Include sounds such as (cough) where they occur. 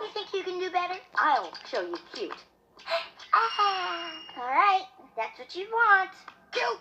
You think you can do better? I'll show you cute. (gasps) Ah, all right. That's what you want. Cute